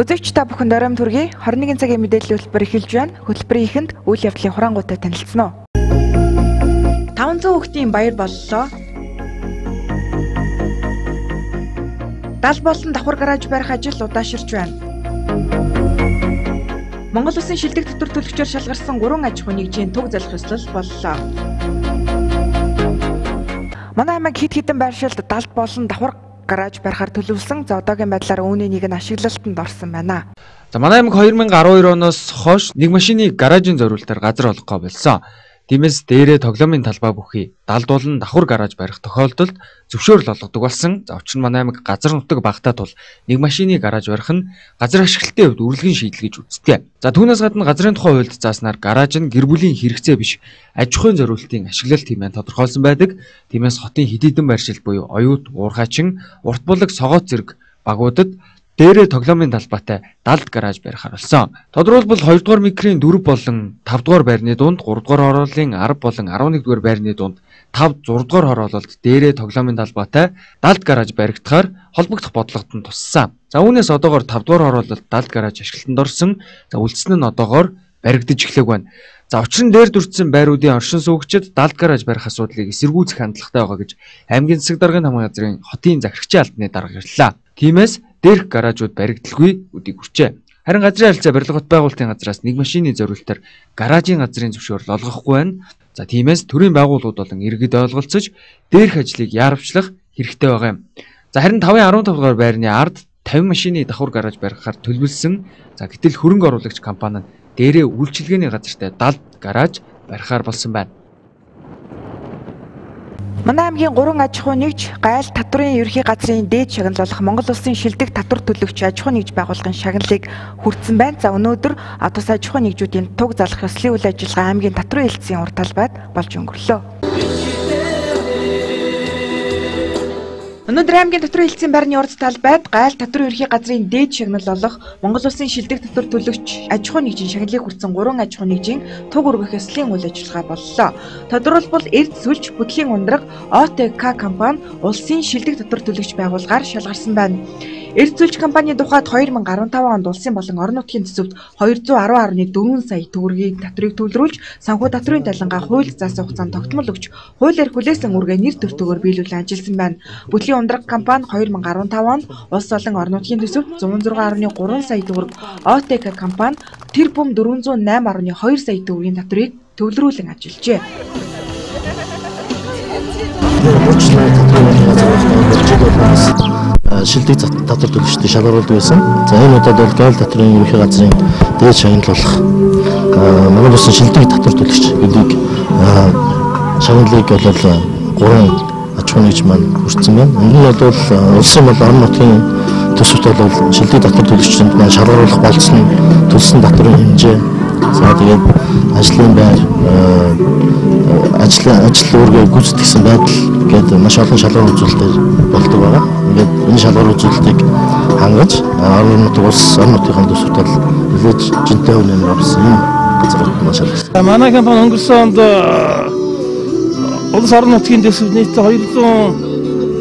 Үзэгч та бүхэнд оройн төргий 21 цагийн мэдээллийн хөтөлбөр эхэлж байна. Хөтөлбөрийн эхэнд үйл явдлын хураангуудтай танилцсан уу? 500 хүүхдийн баяр боллоо. Дал болон давхар гараж барих ажил удааширч байна. Монгол Улсын шилдэг татвар төлөгчөөр шалгарсан 3 аж ахуй нэгжийн төг залах ёслол боллоо. Манай аймаг хэд хэдэн байршилд далд болон давхар гараж барихаар төлөвлөсөн. За одоогийн байдлаар үүний нэг нь ашиглалтанд орсон байна. За манай аймаг 2012 оноос хойш нэг машины гаражийн зориултаар газар олгохоо болсон. Тиймээс дээрээ тоглоомын талбай бүхий далдуулан давхар гараж барих тохиолдолд зөвшөөрөл олгодог болсон. За учир нь манай аймаг газар нутаг багтаа тул нэг машины гараж барих нь газар ашиглалтын хувьд үргэлжлэн шийдэл гэж үздэг. За түүнээс гадна газрын тухай хуульд зааснаар гараж нь гэр бүлийн хэрэгцээ биш аж ахуйн зориултын ашиглалт хэмээн тодорхойлсон байдаг. Тиймээс хотын хэд хэдэн байршил буюу оюут, уурхайчин, урт булаг, согоот зэрэг багуудад дээрээ тоглоомын талбайтай далд гараж барихаар болсон. Тодорхойлбол 2 дугаар микрийн 4 болон 5 дугаар байрны дунд 3 дугаар хорооллын 10 болон 11 дугаар байрны дунд 5 6 дугаар хороололд дээрээ тоглоомын талбайтай далд гараж баригдахаар холбогдох бодлогод нь туссан. За үүнээс одоогоор 5 дугаар хороололд далд гараж ашиглалтанд орсон. За үлдсэн нь одоогоор баригдаж эхлэх байна. За учир нь дээр дүрцсэн байруудын оршин суугчид далд гараж барих асуудлыг эсэргүүцэх хандлагатай байгаа гэж аймгийн засаг даргын хамгаалалтын газрын хотын захирагчийн албаны дарга ирлээ. Тиймээс дээрх гаражууд баригдалгүй үдийг хүрчээ. Харин газрын харилцаа барилга бот байгуулалтын газраас нэг машины зориултаар гаражийн газрын зөвшөөрөл олгохгүй байна. За тиймээс төрийн байгууллагууд болон иргэд ойлголцож дээрх ажлыг яарвчлах хэрэгтэй байгаа юм. За харин 5-15 дугаар байрны ард 50 машины давхар гараж барихаар төлөвлөсөн. За гэтэл хөрөнгө оруулагч компани нь дээрээ үйлчилгээний газартай 70 гараж барихаар болсон байна. Манай аймгийн 3 аж ахуй нэгж гайл татврын ерхий газрын дээд шагналуулах Монгол Улсын шилдэг татвар төлөгч аж ахуй нэгж байгууллагын шагналыг хүртсэн байна. За өнөөдөр тус аж ахуй нэгжүүдийн туг залах ёслолын үйл ажиллагаа аймгийн татврын хэлтсийн урт талбайд болж өнгөрлөө. Өнөөдөр аймгийн татвар хэлтсийн байрны урд талбайд гайл татвар ерхий газрын дээд шагнал болох Монгол Улсын шилдэг татвар төлөгч аж ахуй нэгжийн шагналыг хүртсэн 3 аж ахуй нэгжийн туг өргөх ёслолын үйл ажиллагаа боллоо. Тодорхойлбол Эрд сүлж бүтгэлийн ундраг ОТК компани улсын шилдэг татвар төлөгч байгууллагаар шалгарсан байна. Эрд зүүлж компани тухайд 2015 онд улсын болон орон нутгийн төсөвт 210.4 сая төгрөгийн татрыг төвлөрүүлж санхүү татрын талангаа хууль заасан хугацаанд тогтмол өгч хуулиар хүлээсэн үргээ нэр төртөгөөр биелүүлэн ажилласан байна. Бүтлийн ундраг компани 2015 онд улс болон орон нутгийн төсөвт 106.3 сая төгрөг, ОТК компани тэр бүм 408.2 сая төгрөгийн татрыг төвлөрүүлэн ажиллажээ. Шилдэг татвар төлөгчдийг шалгаруулдаг байсан. За энэ удаад бол гайл татрын ерөнхий газрын дээд шагналуулах Монгол Улсын шилдэг татвар төлөгч гэдгийг шагналыг бол гурван аж ахуй нэгж маань хүртсэн байна. Энэ бол улсын бол орон нутгийн төсөвт бол шилдэг татвар төлөгчдөнд маань шалгаруулах болцсон төлсөн татврын хэмжээ За тэгээд ажлын байр ажил ажил үүргээ гүйцэтгэсэн байдал гэдэг маш олон шалгуур үзүүлэлтээр болдог байгаа. Ингээд энэ шалгуур үзүүлэлтийг хангаж орон нутгийн улс орон нутгийн төсөвт бол нэлээд жинтэй үн нэмэр авсан юм газрууд маш их. Манай компани өнгөрсөн онд улс орон нутгийн төсөвт нийтдээ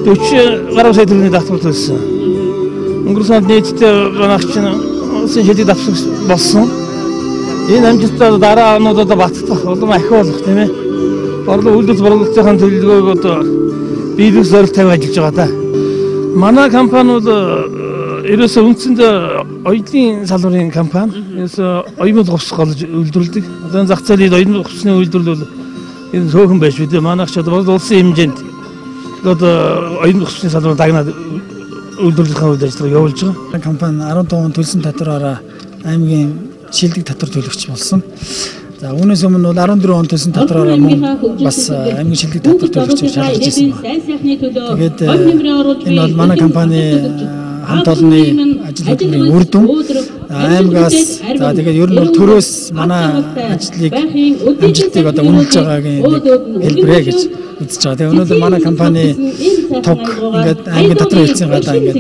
240 гаруй сая төгрөгийн давтар төлсөн. Өнгөрсөн онд нийтдээ манайх чинь улсын шилдэг давтар болсон. Энэ амжилтаа дараа онуудад баттах улам ахиу болох тийм ээ. Борлог үйлдвэрлэл борлуулалтын төлөвлөгөөг одоо биелүүлэх зорилт тавь ажиллаж байгаа да. Манай компани бол э, ерөөсөө үндсэндээ оюутны салбарын компани. Ерөөсөө оюун говс голж үйлдвэрлэдэг. Одоо зах зээлийн оюун говсны үйлдвэрлэл бол энэ сөөхөн байж үү. Манайх ч одоо улсын хэмжээнд одоо оюун говсны салбарт дагнаад үйлдвэрлэлийн үйл ажиллагаа явуулж байгаа. Компани 15 он төлсөн татвараараа аймгийн шилдэг татвар төлөгч болсон. За үүнээс өмнө бол 14 он төлсөн татвараараа мөн бас аймгийн шилдэг татвар төлөгчөөр шалгаж ирсэн байна. Тэгээд энэ бол манай компани хамт олонны ажил хөдөлмөрийн үр дүн аймгаас за тэгээд ер нь бол төрөөс манай ажлыг амжилтыг одоо үнэлж байгаагийн нэг хэлбэрэ гэж үзэж байгаа. Тэгээд өнөөдөр манай компани тог ингээд аймгийн татвар хэлцэн гадаа ингээд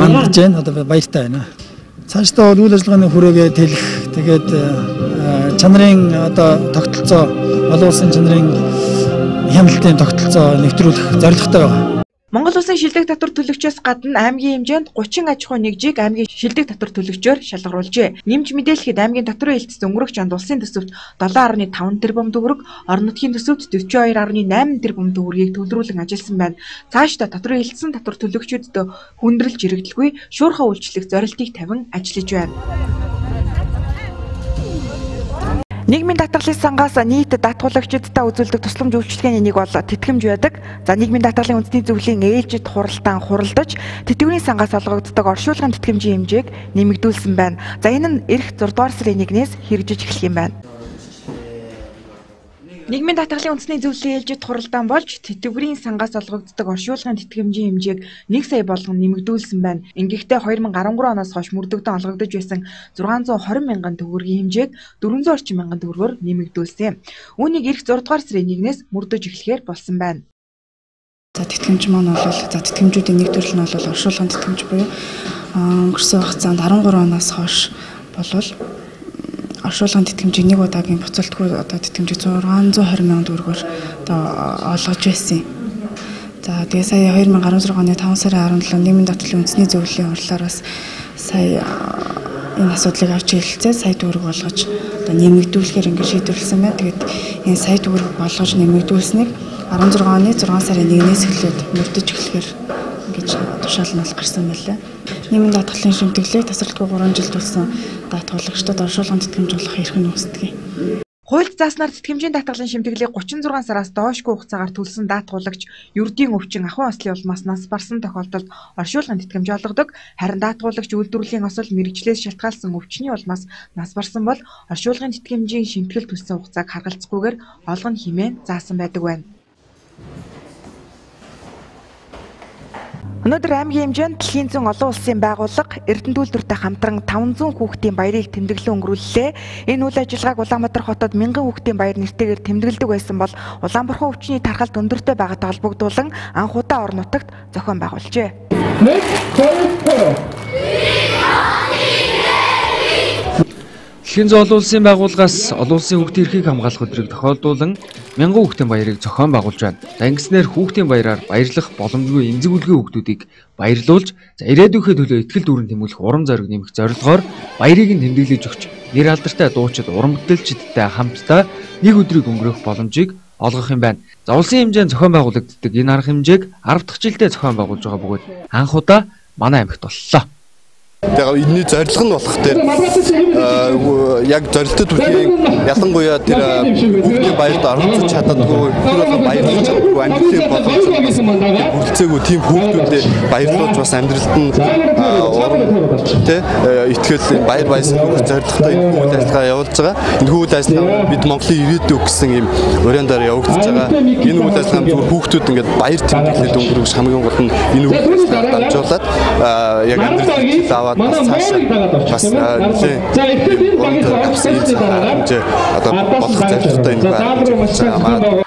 мандж байна. Одоо баяртай байна цаашдаа бол үйл ажиллагааны хүрээгээ тэлэх тэгээд э, чанарын одоо тогтолцоо олон улсын чанарын хяналтын тогтолцоо нэвтрүүлэх зорилготой байна. Монгол Улсын шилдэг татвар төлөгчөөс гадна аймгийн хэмжээнд 30 аж ахуй нэгжийг аймгийн шилдэг татвар төлөгчөөр шалгаруулжээ. Нэмж мэдээлэхэд аймгийн татварын хэлтс өнгөрөх жанд улсын төсөвт 7.5 тэрбум төгрөг, орон нутгийн төсөвт 42.8 тэрбум төгрөгийг төлрүүлэн ажилласан байна. Цаашдаа татварын хэлтсэн татвар төлөгчөдд хүндрэлж иргэдэлгүй шуурхай үйлчлэх зорилтыг тавин ажиллаж байна. Нийгмийн татгалын сангаас нийт даатгуулагчдаа үзүүлдэг тусламж үйлчилгээний нэг бол тэтгэмж байдаг. За нийгмийн татгалын үндэсний зөвлөлийн ээлжид хуралдаан хуралдаж тэтгэврийн сангаас олгогддог оршуулгын тэтгэмжийн хэмжээг нэмэгдүүлсэн байна. За энэ нь эх 6 дугаар сарын 1-ээс хэрэгжиж эхлэх юм байна. Нийгмийн татгалын үндэсний зөвлөлийн ээлжид хуралдаан болж тэтгэврийн сангаас олгогддог оршуулгын тэтгэмжийн хэмжээг 1 сая болгон нэмэгдүүлсэн байна. Ингэхдээ 2013 оноос хойш мөрдөгдөн олгогдож байсан 620 мянган төгрөгийн хэмжээг 400 орчим мянган төгрөгөөр нэмэгдүүлсэн. Үүнийг эх 6 дугаар сарын 1-ээс мөрдөж эхлэхээр болсон байна. За тэтгэмж маань бол за тэтгэмжүүдийн нэг төрөл нь бол оршуулгын тэтгэмж буюу өнгөрсөн хугацаанд 13 оноос хойш болвол оршуулгын тэтгэмжийг нэг удаагийн буцалтгүй одоо тэтгэмжийг 620 мянган төгрөгөөр одоо олгож байсан. За тэгээ сая 2016 оны 5 сарын 17 нийгмийн даатгалын үндэсний зөвлөлийн хурлаараас сая энэ асуудлыг авч хэлэлцээ сая төгрөг болгож одоо нэмэгдүүлэхээр ингэ шийдвэрлсэн байна. Тэгээд энэ сая төгрөг болгож нэмэгдүүлсэнийг 16 оны 6 сарын 1-ээс эхлээд мөрдөж эхлэхээр гэж тушаалнал гарсан байлаа. Нийгмийн даатгалын шимтгэлийг тасралтгүй 3 жил төлсөн даатгуулагчдад оршуулгын тэтгэмж олох эрх нь үүсдэг. Хуульд зааснаар тэтгэмжийн даатгалын шимтгэлийг 36 сараас доошгүй хугацаагаар төлсөн даатгуулагч ердийн өвчин ахуйн ослын улмаас нас барсан тохиолдолд оршуулгын тэтгэмж олгодог. Харин даатгуулагч үйлдвэрлэлийн осол мэрэгчлээс шалтгаалсан өвчний улмаас нас барсан бол оршуулгын тэтгэмжийн шимтгэл төлсөн хугацааг харгалзахгүйгээр олгоно хэмээн заасан байдаг байна. Өнөөдөр аймгийн хэмжээнд дэлхийн зүүн олон улсын байгууллага Эрдэнэ үйлдвэртэй хамтран 500 хүүхдийн баярыг тэмдэглэн өнгөрүүллээ. Энэ үйл ажиллагааг Улаанбаатар хотод мянган хүүхдийн баяр нэртэйгээр тэмдэглэдэг байсан бол Улаанбархан өвчний тархалт өндөртэй байгаатай холбогдуулан анхудаа орон нутагт зохион байгуулжээ. 1 2 3 Дэлхийн зоол улсын байгууллагаас олон улсын хүүхдийн эрхийг хамгаалах өдрийг тохиолдуулан мянган хүүхдийн баярыг зохион байгуулж байна. За ингэснээр хүүхдийн баяраар баярлах боломжгүй эмзэг үлгийн хүүхдүүдийг баярлуулж за ирээдүйнхээ төлөө ихтгэл дүүрэн тэмүүлэх урам зориг нэмэх зорилгоор баярыг нь тэмдэглэж өгч нэр алдартай дуучид уран бүтээлчдтэй хамтдаа нэг өдрийг өнгөрөх боломжийг олгох юм байна. За улсын хэмжээнд зохион байгуулагддаг энэ арга хэмжээг 10 дахь жилдээ зохион байгуулж байгаа бөгөөд анх удаа манай аймагт боллоо. Тэгээ энэний зорилго нь болох дээр яг зорилттой төрлийн ялангуяа тэр бүгдийн баярт оролцож чаддаггүй тэр болон баярлаж чаддаггүй амьдралын боломж бүрэлцээгүй тийм хүүхдүүдэд баярлуулж бас амьдралд нь тэ ихтгэл баяр баясгал өгөх зорилготой энэ үйл ажиллагаа явуулж байгаа. Энэ үйл ажиллагаа бид Монголын ирээдүйг гэсэн юм уриандаар явагдаж байгаа. Энэ үйл ажиллагаа зүгээр хүүхдүүд ингээд баяр тэмдэглэлд өнгөрөх хамгийн гол нь энэ үйл ажиллагаа дамжуулаад яг амьдралд аваад бас цаашаа бас нэлээ урд авсан хэмжээ одоо болох зорилготой энэ байна.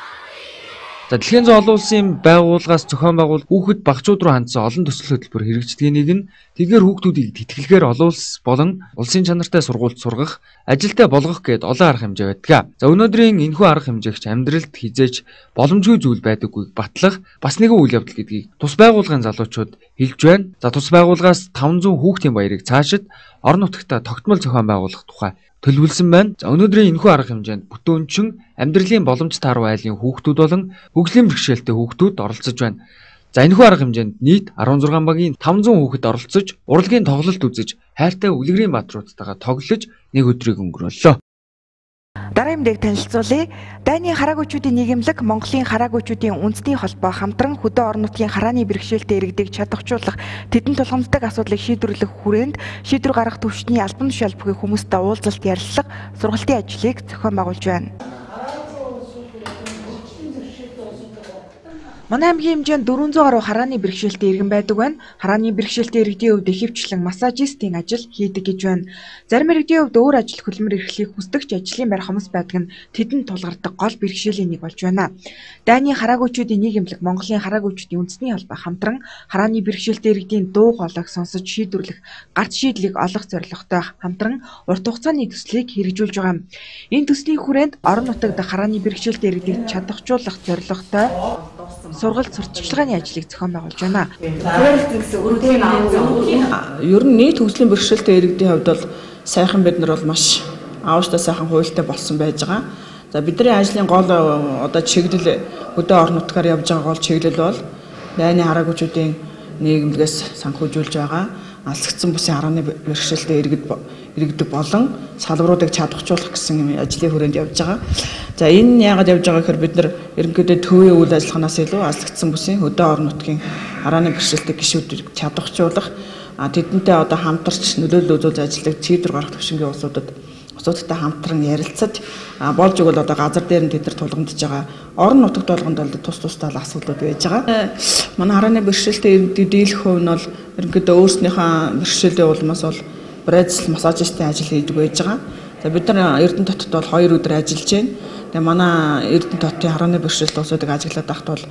За дэлхийн зөөн олон улсын байгууллагаас зохион байгуул хүүхэд багцууд руу хандсан олон төсөл хөтөлбөр хэрэгждгэнийг нь тэгээр хүүхдүүдийг тэтгэлгээр олон улс болон улсын чанартай сургуульд сургах, ажилтаа болгох гээд олон арга хэмжээ байдаг. За өнөөдрийн энэхүү арга хэмжээгч амьдралд хизээж боломжгүй зүйл байдаггүйг батлах бас нэгэн үйл явдал гэдгийг тус байгууллагын залуучууд хэлж байна. За тус байгууллагаас 500 хүүхдийн баярыг цаашид орон нутгата тогтмол зохион байгуулах тухай төлөвлөсөн байна. За өнөөдрийн энэхүү арга хэмжээнд бүтөөнчин амьдралын боломж тааруу айлын хүүхдүүд болон хөгжлийн бэрхшээлтэй хүүхдүүд оролцож байна. За энэхүү арга хэмжээнд нийт 16 багийн 500 хүүхэд оролцож урлагийн тоглолт үзэж хайртай үлгэрийн бааtruудтайгаа тоглож нэг өдрийг өнгөрөөллөө. Дараагийн мэдээг танилцуулъя. Дайны хараагүйчүүдийн нийгэмлэг Монголын хараагүйчүүдийн үндэсний холбоо хамтран хөдөө орон нутгийн харааны бэрхшээлтэй иргэдийг чадахжуулах тэдэнд тулгамддаг асуудлыг шийдвэрлэх хүрээнд шийдвэр гаргах төвчний албан тушаал бүхий хүмүүстэй уулзалт ярилцлага сургалтын ажлыг зохион байгуулж байна. Манай аймгийн хэмжээнд 400 гаруй харааны бэрхшээлтэй иргэн байдаг байна. Харааны бэрхшээлтэй иргэдийн хувьд ихэвчлэн массажистийн ажил хийдэг гэж байна. Зарим иргэдийн хувьд өөр ажил хөдөлмөр эрхлэх хүсдэгч ажлын байр хомс байдаг нь тэдэнд тулгардаг гол бэрхшээлийн нэг болж байна. Дайны хараагүйчүүдийн нийгэмлэг Монголын хараагүйчүүдийн үндэсний холбоо хамтран харааны бэрхшээлтэй иргэдийн дуу хоолойг сонсож шийдвэрлэх гарт шийдлийг олох зорилготой хамтран урт хугацааны төслийг хэрэгжүүлж байгаа. Энэ төслийн хүрээнд орон нутагт харааны бэрхшээлтэй иргэдийг чадахжуулах зорилготой сургалт сурталчилгааны ажлыг зохион байгуулж байна. Ер нь нийт хөгжлийн бэрхшээлтэй иргэдийн хувьд бол сайхан бид нар бол маш аавчтай сайхан хуультай болсон байж байгаа. За бидний ажлын гол одоо чиглэл өдөө орон нутгаар явж байгаа гол чиглэл бол байны хараагчдын нийгэмлэгээс санхүүжүүлж байгаа алсгдсан бүсийн харааны бэрхшээлтэй иргэд иргэдэг болон салбаруудыг чадварчуулах гэсэн ажлын хүрээнд явж байгаа. За энэ яагаад явж байгаа гэхээр бид нар ерөнхийдөө төвийн үйл ажиллагаанаас илүү алсгдсан бүсийн хөдөө орон нутгийн харааны бэрхшээлтэй гишүүдийг чадварчуулах тэдэнтэй одоо хамтарч нөлөөлөл үзүүлж ажилладаг цэвэр гарах төвшингийн улсуудад Усуудтай хамтран ярилцаж болж игэл одоо газар дээр нь тэд нар тулгамдж байгаа орон нутагт болгонд бол тус тустай асуудлууд байж байгаа. Манай харааны бэрхшээлтэй дийлэх хувь нь бол ерөнхийдөө өөрснийхөө бэрхшээлээ улмаас бол брэзл массажистын ажил хийдэг байж байгаа. За бид нар Эрдэнэ хотод бол 2 өдөр ажиллаж байна. Тэгээ манай Эрдэнэ хотын харааны бэрхшээлт улсуудыг ажиглаад байхад бол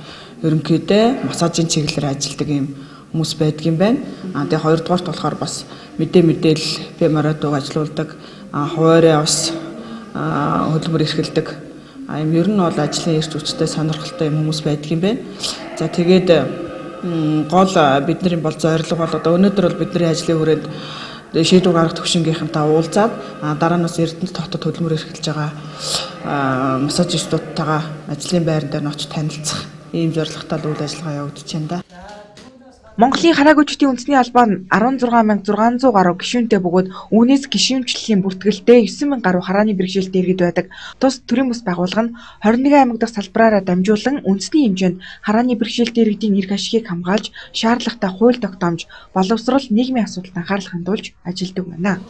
ерөнхийдөө массажийн чиглэлээр ажилладаг юм хүмүүс байдгийн байна. А тэгээ хоёрдугаарт болохоор бас мэдээ мэдээл бэмаратуг ажилуулдаг хуваарай ус хөдөлмөр эрхэлдэг юм ер нь бол ажлын эрч хүчтэй сонирхолтой юм хүмүүс байдаг юм байна. За тэгээд гол бидний бол зорилго бол одоо өнөөдөр бол бидний ажлын хүрээнд шийдвэр гаргах төвшингийнхэнтэй уулзаад дараа нь бас Эрдэнэт хотод хөдөлмөр эрхэлж байгаа массажистуудтайгаа ажлын байран дээр нь очиж танилцах ийм зорилготой үйл ажиллагаа явагдаж байна да. Монголын хараагүйчдийн үндэсний албаа нь 16600 гаруй гишүүнтэй бөгөөд үүнээс гишүүнчлэлийн бүртгэлтэй 9000 гаруй харааны бэрхшээлтэй иргэд байдаг. Тус төрийн бас байгууллага нь 21 аймаг дахь салбараараа дамжуулан үндэсний хэмжээнд харааны бэрхшээлтэй иргэдийн эрх ашигыг хамгаалж, шаардлагатай хууль тогтоомж, боловсрол нийгмийн асуудалд анхаарал хандуулж ажилладаг байна.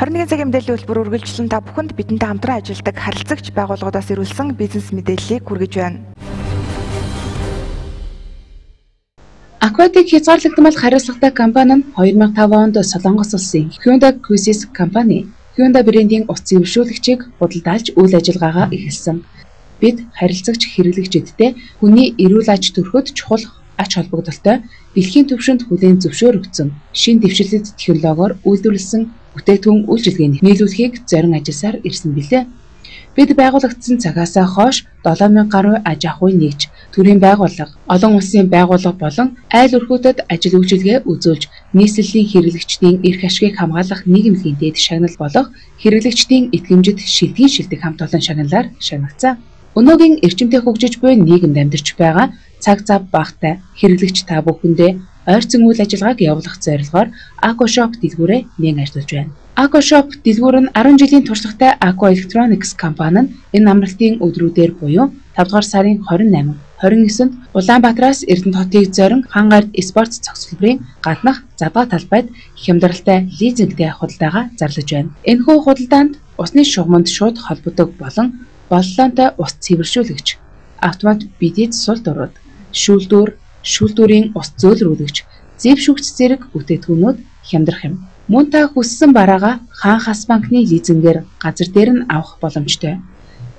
21 цагийн мэдээллийн хөтөлбөр үргэлжлэн та бүхэнд бидэнтэй хамтран ажилладаг харилцагч байгууллагуудаас ирүүлсэн бизнес мэдээллийг хүргэж байна. Aquatic хязгаарлагдмал хариуцлагатай компани нь 2005 онд Солонгос улсын Hyundai Cruises компани Hyundai брендийн ус зөвшөөрлөгчийг худалдаалж үйл ажиллагаагаа эхэлсэн. Бид харилцагч хэрэглэгчидтэй хүний эрүүл аж төрхөд чухал ач холбогдолтой дэлхийн түвшинд хүлээн зөвшөөрөгдсөн шин дэвшилтэд технологиор үйлдвэрлэсэн бүтээгдэхүүн үйлчилгээний нийлүүлэхийг зорин ажилласаар ирсэн билээ. Бид байгуулагдсан цагаас хойш 7000 гаруй аж ахуйн нэгж, төрийн байгууллага, олон улсын байгууллага болон айл өрхүүдэд ажил үйлчилгээ үзүүлж, нийслэлийн хэрэглэгчдийн эрх ашигыг хамгаалах нийгэмлэгийн дэд шагнал болох хэрэглэгчдийн итгэмжид шилдгийн шилдэг хамт олон шагналаар шагнагцсан. Өнөөгийн эрчимтэй хөгжиж буй нийгэмд амьдарч байгаа цаг зав багтай хэрэглэгч та бүхэндээ ойрцон үйл ажиллагааг явуулах зорилгоор AquaShop дэлгүүрээ нэн ажиллаж байна. AquaShop дэлгүүр нь 10 жилийн туршлагатай Aqua Electronics компани нь энэ амралтын өдрүүдээр буюу 5 дугаар сарын 28, 29-нд Улаанбаатараас Эрдэнэт хотыг зорин Хангард спорт цогцлборын гаднах задгаа талбайд хямдралтай лизингтэй худалдаага зарлаж байна. Энэхүү худалдаанд усны шугамд шууд холбогддог болон боллоонтой ус цэвэршүүлэгч, автомат бидид сул дурууд, шүүлдүүр, шүүлдүүрийн ус зөөлрүүлэгч, зэв шүгч зэрэг бүтээтгүүнүүд хямдрах юм. Мөн та хүссэн бараагаа хаан хас банкны лизингээр газар дээр нь авах боломжтой.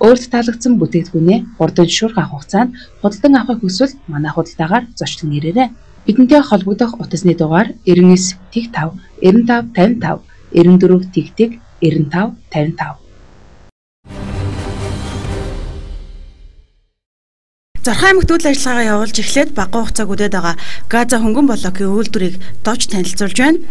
Өөрт таалагдсан бүтээгдэхүүнээ хурдан шуурх авах хугацаанд худалдан авахыг хүсвэл манай худалдаагаар зочлон ирээрэй. Бидэнтэй холбогдох утасны дугаар 99 тэг 5 95 55 94 тэг тэг 95 55 Зорхон аймагт үйл ажиллагаагаа явуулж эхлээд багахан хугацааг үдээд байгаа Газа хөнгөн блокийн үйлдвэрийг дооч танилцуулж байна.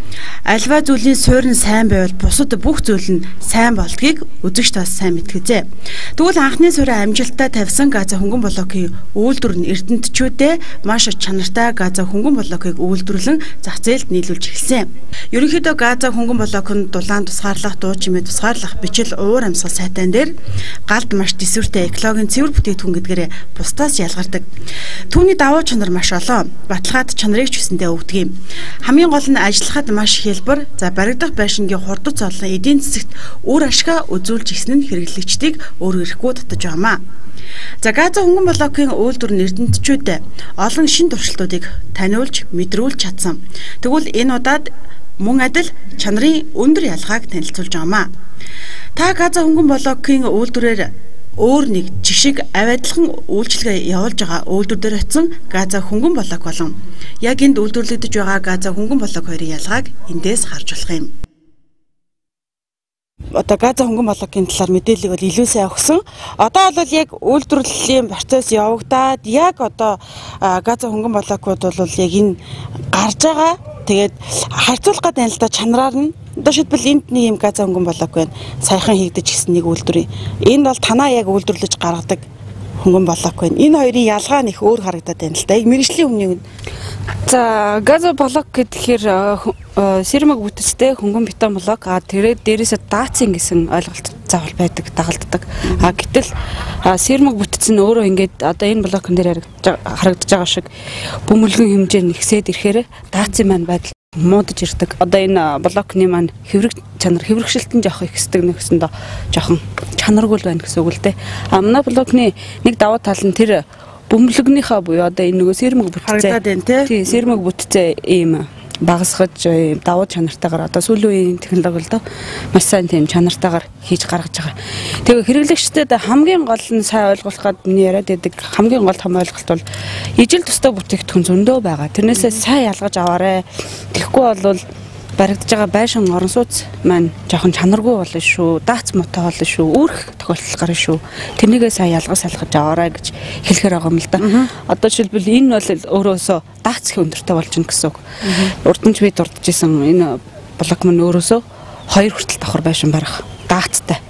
Альва зүйлийн суурин сайн байвал бусад бүх зүйл нь сайн болдгийг үзэгч тас сайн мэдгэзээ. Тэгвэл анхны суурин амжилттай тавьсан Газа хөнгөн блокийн үйлдвэр нь эрдэнтчүүдэд маш чанартай Газа хөнгөн блокийг үйлдвэрлэн зах зээлд нийлүүлж эхэлсэн. Ерөнхийдөө Газа хөнгөн блок нь дулаан тусгаарлах, дуу чимээ тусгаарлах, бичил уур амьсгал сайтан дээр галд маш төсвөртэй экологийн цэвэр бүтээгдэхүүн гэдгээрээ бусдаас ялгардаг. Түүний давуу чанар маш олон. Баталгаад чанарыг ч гэсэндээ өгдөг юм. Хамгийн гол нь ажиллахад маш хялбар, за баригдах байшингийн хурдан цолон эдийн засагт үр ашгаа үзүүлж ирсэн нь хэрэглэгчдийг өөр ирэхгүй татаж байгаамаа. За Газа хөнгөн блокийн үйлдвэр нь эрдэнтчүүд олон шин туршилтуудыг таниулж, мэдрүүлж чадсан. Тэгвэл энэ удаад мөн адил чанарын өндөр ялгааг танилцуулж байгаамаа. Та Газа хөнгөн блокийн үйлдвэрээр өөр нэг жишг авиадлагын үйлчилгээ явуулж байгаа үйлдвэр дээр очисон газа хөнгөн блок болон яг энд үйлдвэрлэгдэж байгаа газа хөнгөн блок хоёрын ялгааг эндээс харж болох юм. одоо газа хөнгөн блокийн талаар мэдээллийг бол илүү сайн өгсөн. Одоо бол яг үйлдвэрлэлийн процесс явагдаад яг одоо газа хөнгөн блокууд бол яг энэ гарч байгаа. Тэгээд харьцуулах гэдэг нь л да чанараар нь одоо шийдвэл энд нэг юм газа хөнгөн блок байна. Саяхан хийгдэж гисэн нэг үйлдвэр. Энэ бол танаа яг үйлдвэрлэж гаргадаг хөнгөн блок байна. Энэ хоёрын ялгаа нь их өөр харагдаад байна л да. Яг мэрэгжлийн өмнө За газо блок гэхээр сермаг бүтцтэй хөнгөн бетон блок а тэрээ дээрээсээ даацын гэсэн ойлголт заавал байдаг дагалддаг. А гэтэл сермаг бүтц нь өөрөө ингээд одоо энэ блокн дээр харагдаж байгаа шиг бөмбөлгөн хэмжээ нэгсээд ирэхээр даацын маань байдал муудаж ирдэг. Одоо энэ блокны маань хэврэг чанар хэврэгшилтэн жоох ихсдэг нэгсэндээ жоохон чанаргүй байна гэсэн үг л дээ. А манай блокны нэг давуу тал нь тэр бөмбөлгөнийхөө буюу одоо энэ нөгөө сэрмэг бүтцээ харагдаад байна тий сэрмэг бүтцээ ийм багасгаж давуу чанартайгаар одоо сүүлийн үеийн технологи л доо маш сайн тийм чанартайгаар хийж гаргаж байгаа. Тэгээ хэрэглэгчдэд хамгийн гол нь сайн ойлгох гад миний яриад байдаг хамгийн гол том ойлголт бол ижил тустай бүтээгдэхүүн зөндөө байгаа. Тэрнээсээ сайн ялгаж аваарэ. Тэгэхгүй бол баригдаж байгаа байшин орон сууц маань жоохон чанаргүй болно шүү. Даац мотой болно шүү. Үүрх тохиолдол гарна шүү. Тэрнийгээ сайн ялгаж салгаж аваарай гэж хэлэхээр байгаа юм л да. Одоо жишээлбэл энэ бол өөрөөсөө даац их өндөртэй болж гин гэсэн үг. Урдч би дурдж исэн энэ блок маань өөрөөсөө хоёр хүртэл давхар байшин барах даацтай.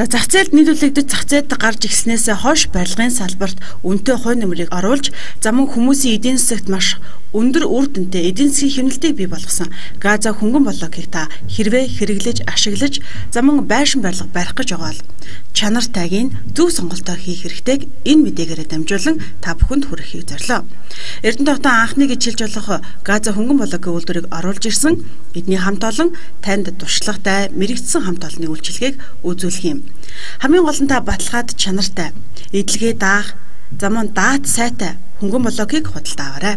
За зах зээлд нийлүүлэгдэж зах зээлд гарч ирснээсээ хойш барилгын салбарт үнэтэй хой нэмрийг оруулж замун хүмүүсийн эдийн засагт маш өндөр үр дүнтэй эдийн засгийн хэмнэлтийг бий болгосон газа хөнгөн блокийг та хэрвээ хэрэглэж ашиглаж замун байшин барилга барих гэж байгаа бол чанар тайгийн зөв сонголтоо хийх хэрэгтэйг энэ мэдээгээрээ дамжуулан та бүхэнд хүрэхийг зорилоо. Эрдэнэ тогтон анхны гэж хэлж болох газа хөнгөн блокийн үйлдвэрийг оруулж ирсэн бидний хамт олон танд туршлагатай мэрэгдсэн хамт олонны үйлчилгээг үзүүлэх юм. Хамгийн гол нь та баталгаад чанартай, эдлэгээ даах, замун даат сайтай хөнгөн блокийг худалдаа аваарай.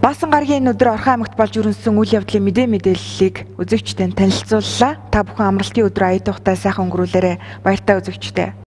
Баасан гарагийн энэ өдөр Орхон аймагт болж өрнөсөн үйл явдлын мэдээ мэдээллийг үзэгчдэд танилцууллаа. Та бүхэн амралтын өдөр аяд тухтай сайхан өнгөрүүлээрэ баяртай үзэгчдээ.